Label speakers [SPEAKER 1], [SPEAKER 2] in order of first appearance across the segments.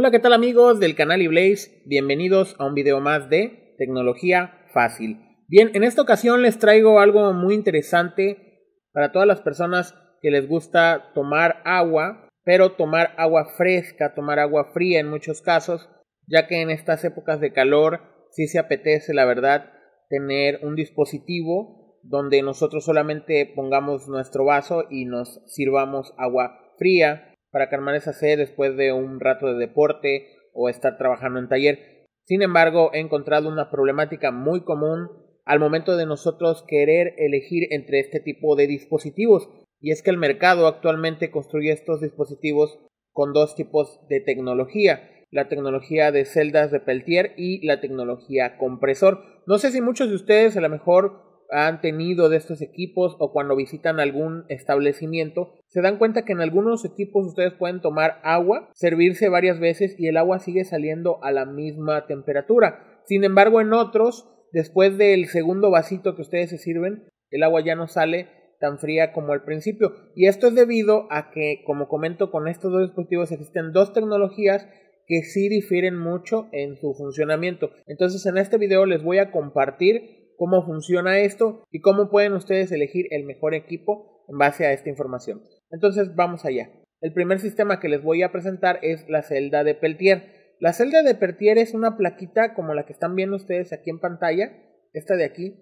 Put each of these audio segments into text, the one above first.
[SPEAKER 1] Hola, ¿qué tal amigos del canal eBlaze? Bienvenidos a un video más de tecnología fácil. Bien, en esta ocasión les traigo algo muy interesante para todas las personas que les gusta tomar agua, pero tomar agua fresca, tomar agua fría en muchos casos, ya que en estas épocas de calor sí se apetece, la verdad, tener un dispositivo donde nosotros solamente pongamos nuestro vaso y nos sirvamos agua fría para calmar esa sed después de un rato de deporte o estar trabajando en taller. Sin embargo, he encontrado una problemática muy común al momento de nosotros querer elegir entre este tipo de dispositivos, y es que el mercado actualmente construye estos dispositivos con dos tipos de tecnología, la tecnología de celdas de Peltier y la tecnología compresor. No sé si muchos de ustedes a lo mejor han tenido de estos equipos o cuando visitan algún establecimiento, se dan cuenta que en algunos equipos ustedes pueden tomar agua, servirse varias veces y el agua sigue saliendo a la misma temperatura. Sin embargo, en otros, después del segundo vasito que ustedes se sirven, el agua ya no sale tan fría como al principio. Y esto es debido a que, como comento, con estos dos dispositivos existen dos tecnologías que sí difieren mucho en su funcionamiento. Entonces en este video les voy a compartir cómo funciona esto y cómo pueden ustedes elegir el mejor equipo en base a esta información. Entonces vamos allá. El primer sistema que les voy a presentar es la celda de Peltier. La celda de Peltier es una plaquita como la que están viendo ustedes aquí en pantalla, esta de aquí,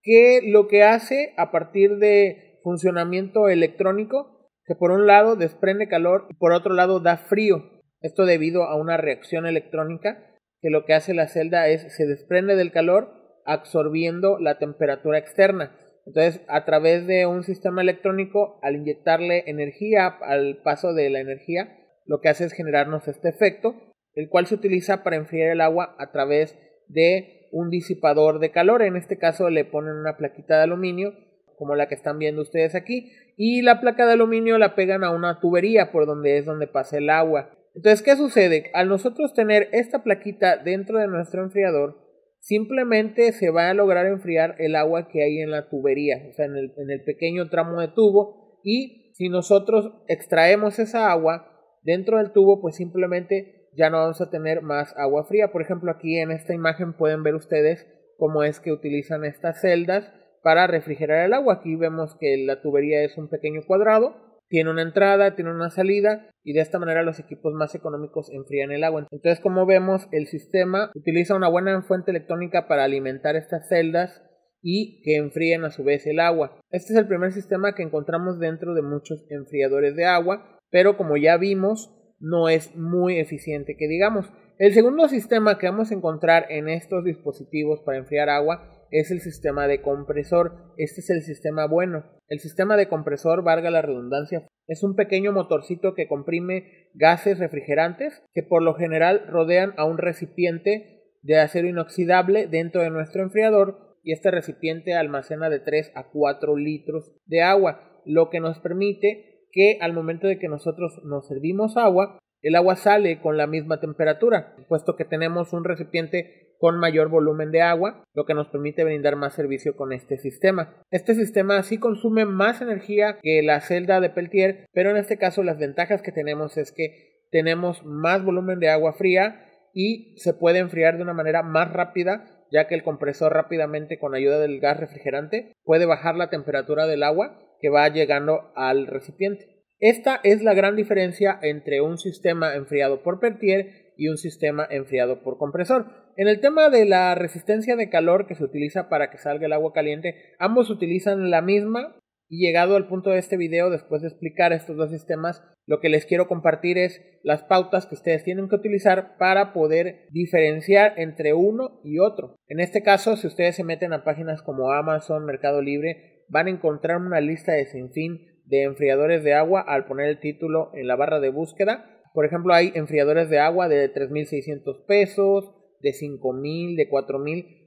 [SPEAKER 1] que lo que hace a partir de funcionamiento electrónico, que por un lado desprende calor y por otro lado da frío. Esto debido a una reacción electrónica que lo que hace la celda es se desprende del calor absorbiendo la temperatura externa. Entonces, a través de un sistema electrónico, al inyectarle energía al paso de la energía, lo que hace es generarnos este efecto, el cual se utiliza para enfriar el agua a través de un disipador de calor. En este caso le ponen una plaquita de aluminio, como la que están viendo ustedes aquí, y la placa de aluminio la pegan a una tubería por donde es donde pasa el agua. Entonces, ¿qué sucede? Al nosotros tener esta plaquita dentro de nuestro enfriador, simplemente se va a lograr enfriar el agua que hay en la tubería, o sea, en el, en el pequeño tramo de tubo y si nosotros extraemos esa agua dentro del tubo, pues simplemente ya no vamos a tener más agua fría. Por ejemplo, aquí en esta imagen pueden ver ustedes cómo es que utilizan estas celdas para refrigerar el agua. Aquí vemos que la tubería es un pequeño cuadrado tiene una entrada, tiene una salida y de esta manera los equipos más económicos enfrían el agua. Entonces, como vemos, el sistema utiliza una buena fuente electrónica para alimentar estas celdas y que enfríen a su vez el agua. Este es el primer sistema que encontramos dentro de muchos enfriadores de agua, pero como ya vimos, no es muy eficiente que digamos. El segundo sistema que vamos a encontrar en estos dispositivos para enfriar agua es el sistema de compresor. Este es el sistema bueno. El sistema de compresor, valga la redundancia, es un pequeño motorcito que comprime gases refrigerantes que por lo general rodean a un recipiente de acero inoxidable dentro de nuestro enfriador y este recipiente almacena de 3 a 4 litros de agua, lo que nos permite que al momento de que nosotros nos servimos agua, el agua sale con la misma temperatura, puesto que tenemos un recipiente con mayor volumen de agua, lo que nos permite brindar más servicio con este sistema. Este sistema sí consume más energía que la celda de Peltier, pero en este caso las ventajas que tenemos es que tenemos más volumen de agua fría y se puede enfriar de una manera más rápida ya que el compresor rápidamente con ayuda del gas refrigerante puede bajar la temperatura del agua que va llegando al recipiente. Esta es la gran diferencia entre un sistema enfriado por Peltier y un sistema enfriado por compresor. En el tema de la resistencia de calor que se utiliza para que salga el agua caliente, ambos utilizan la misma y llegado al punto de este video, después de explicar estos dos sistemas, lo que les quiero compartir es las pautas que ustedes tienen que utilizar para poder diferenciar entre uno y otro. En este caso, si ustedes se meten a páginas como Amazon, Mercado Libre, van a encontrar una lista de sinfín de enfriadores de agua al poner el título en la barra de búsqueda. Por ejemplo, hay enfriadores de agua de 3.600 pesos, de 5000, de 4000.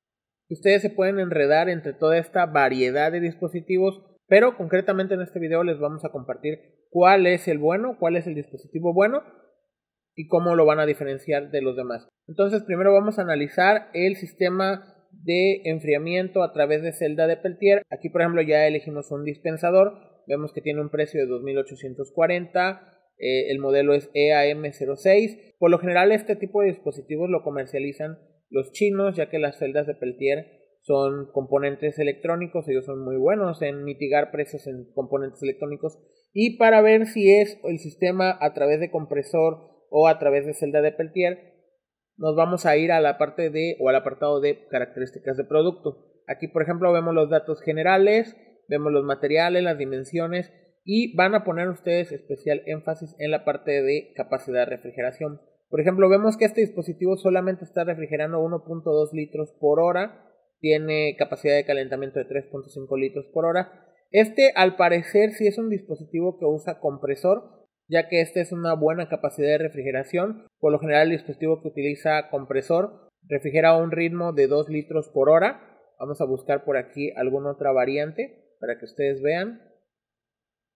[SPEAKER 1] Ustedes se pueden enredar entre toda esta variedad de dispositivos, pero concretamente en este video les vamos a compartir cuál es el bueno, cuál es el dispositivo bueno y cómo lo van a diferenciar de los demás. Entonces, primero vamos a analizar el sistema de enfriamiento a través de celda de Peltier. Aquí, por ejemplo, ya elegimos un dispensador. Vemos que tiene un precio de 2.840 eh, el modelo es EAM06. Por lo general este tipo de dispositivos lo comercializan los chinos, ya que las celdas de Peltier son componentes electrónicos, ellos son muy buenos en mitigar precios en componentes electrónicos y para ver si es el sistema a través de compresor o a través de celda de Peltier, nos vamos a ir a la parte de o al apartado de características de producto. Aquí, por ejemplo, vemos los datos generales, vemos los materiales, las dimensiones y van a poner ustedes especial énfasis en la parte de capacidad de refrigeración. Por ejemplo, vemos que este dispositivo solamente está refrigerando 1.2 litros por hora tiene capacidad de calentamiento de 3.5 litros por hora. Este al parecer sí es un dispositivo que usa compresor, ya que este es una buena capacidad de refrigeración. Por lo general el dispositivo que utiliza compresor refrigera a un ritmo de 2 litros por hora. Vamos a buscar por aquí alguna otra variante para que ustedes vean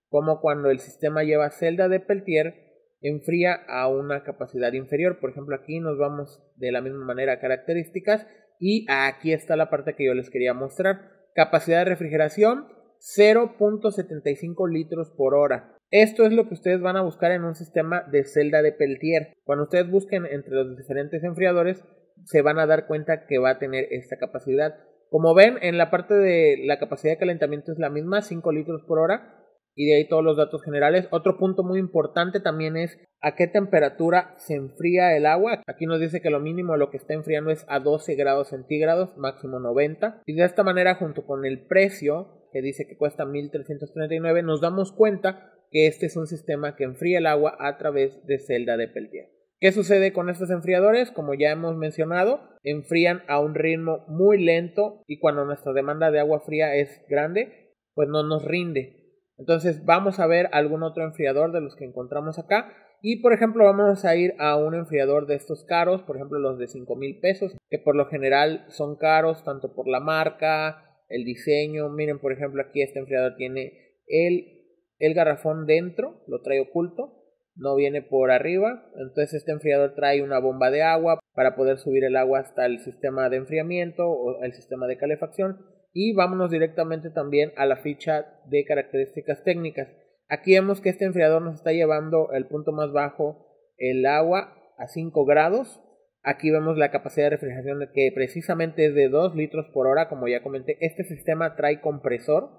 [SPEAKER 1] como cuando el sistema lleva celda de Peltier enfría a una capacidad inferior. Por ejemplo, aquí nos vamos de la misma manera a características y aquí está la parte que yo les quería mostrar. Capacidad de refrigeración 0.75 litros por hora. Esto es lo que ustedes van a buscar en un sistema de celda de Peltier. Cuando ustedes busquen entre los diferentes enfriadores, se van a dar cuenta que va a tener esta capacidad. Como ven, en la parte de la capacidad de calentamiento es la misma, 5 litros por hora y de ahí todos los datos generales. Otro punto muy importante también es a qué temperatura se enfría el agua. Aquí nos dice que lo mínimo lo que está enfriando es a 12 grados centígrados, máximo 90. Y de esta manera, junto con el precio, que dice que cuesta 1339, nos damos cuenta que este es un sistema que enfría el agua a través de celda de Peltier. ¿Qué sucede con estos enfriadores? Como ya hemos mencionado, enfrían a un ritmo muy lento y cuando nuestra demanda de agua fría es grande, pues no nos rinde. Entonces vamos a ver algún otro enfriador de los que encontramos acá. Y por ejemplo vamos a ir a un enfriador de estos caros, por ejemplo los de 5 mil pesos, que por lo general son caros tanto por la marca, el diseño. Miren por ejemplo aquí este enfriador tiene el, el garrafón dentro, lo trae oculto, no viene por arriba. Entonces este enfriador trae una bomba de agua para poder subir el agua hasta el sistema de enfriamiento o el sistema de calefacción y vámonos directamente también a la ficha de características técnicas. Aquí vemos que este enfriador nos está llevando el punto más bajo, el agua, a 5 grados. Aquí vemos la capacidad de refrigeración que precisamente es de 2 litros por hora, como ya comenté. Este sistema trae compresor.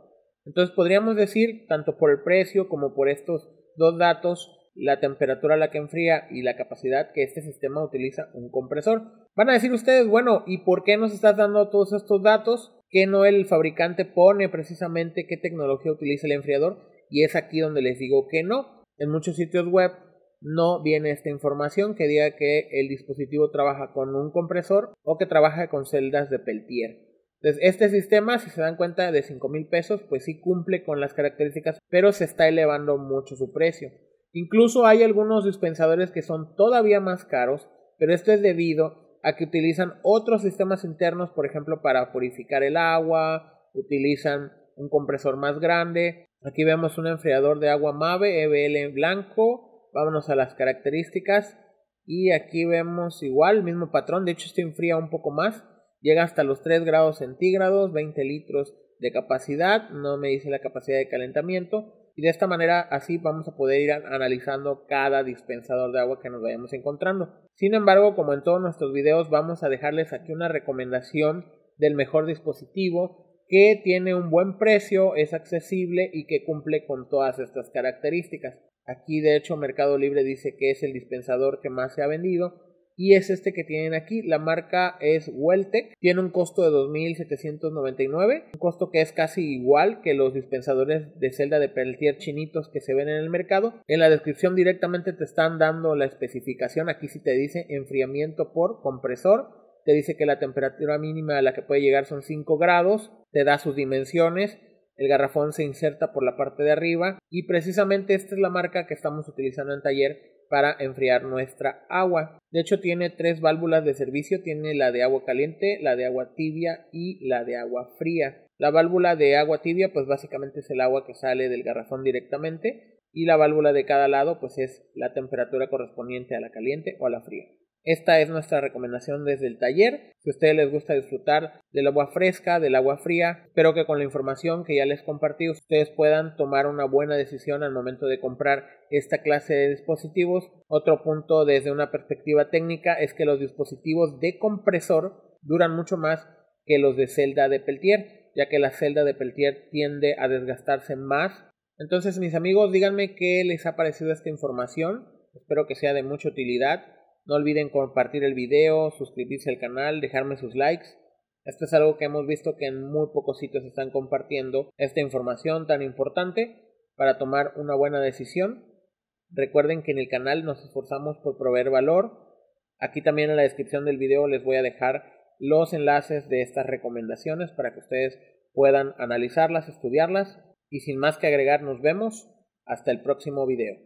[SPEAKER 1] Entonces podríamos decir, tanto por el precio como por estos dos datos, la temperatura a la que enfría y la capacidad que este sistema utiliza un compresor. Van a decir ustedes, bueno, ¿y por qué nos estás dando todos estos datos? Que no el fabricante pone precisamente qué tecnología utiliza el enfriador y es aquí donde les digo que no. En muchos sitios web no viene esta información que diga que el dispositivo trabaja con un compresor o que trabaja con celdas de Peltier. Entonces, este sistema, si se dan cuenta de 5 mil pesos, pues sí cumple con las características, pero se está elevando mucho su precio. Incluso hay algunos dispensadores que son todavía más caros, pero esto es debido a que utilizan otros sistemas internos, por ejemplo, para purificar el agua, utilizan un compresor más grande. Aquí vemos un enfriador de agua Mave EBL blanco. Vámonos a las características. Y aquí vemos igual mismo patrón. De hecho, este enfría un poco más. Llega hasta los 3 grados centígrados, 20 litros de capacidad. No me dice la capacidad de calentamiento y de esta manera así vamos a poder ir analizando cada dispensador de agua que nos vayamos encontrando. Sin embargo, como en todos nuestros videos, vamos a dejarles aquí una recomendación del mejor dispositivo que tiene un buen precio, es accesible y que cumple con todas estas características. Aquí de hecho Mercado Libre dice que es el dispensador que más se ha vendido y es este que tienen aquí. La marca es Weltec, tiene un costo de 2.799, un costo que es casi igual que los dispensadores de celda de Peltier chinitos que se ven en el mercado. En la descripción directamente te están dando la especificación, aquí sí te dice enfriamiento por compresor, te dice que la temperatura mínima a la que puede llegar son 5 grados, te da sus dimensiones, el garrafón se inserta por la parte de arriba y precisamente esta es la marca que estamos utilizando en taller para enfriar nuestra agua. De hecho tiene tres válvulas de servicio, tiene la de agua caliente, la de agua tibia y la de agua fría. La válvula de agua tibia pues básicamente es el agua que sale del garrafón directamente y la válvula de cada lado pues es la temperatura correspondiente a la caliente o a la fría. Esta es nuestra recomendación desde el taller. Si a ustedes les gusta disfrutar del agua fresca, del agua fría, espero que con la información que ya les compartí ustedes puedan tomar una buena decisión al momento de comprar esta clase de dispositivos. Otro punto desde una perspectiva técnica es que los dispositivos de compresor duran mucho más que los de celda de Peltier, ya que la celda de Peltier tiende a desgastarse más. Entonces, mis amigos, díganme qué les ha parecido esta información. Espero que sea de mucha utilidad. No olviden compartir el video, suscribirse al canal, dejarme sus likes. Esto es algo que hemos visto que en muy pocos sitios están compartiendo esta información tan importante para tomar una buena decisión. Recuerden que en el canal nos esforzamos por proveer valor. Aquí también en la descripción del video les voy a dejar los enlaces de estas recomendaciones para que ustedes puedan analizarlas, estudiarlas. Y sin más que agregar, nos vemos. Hasta el próximo video.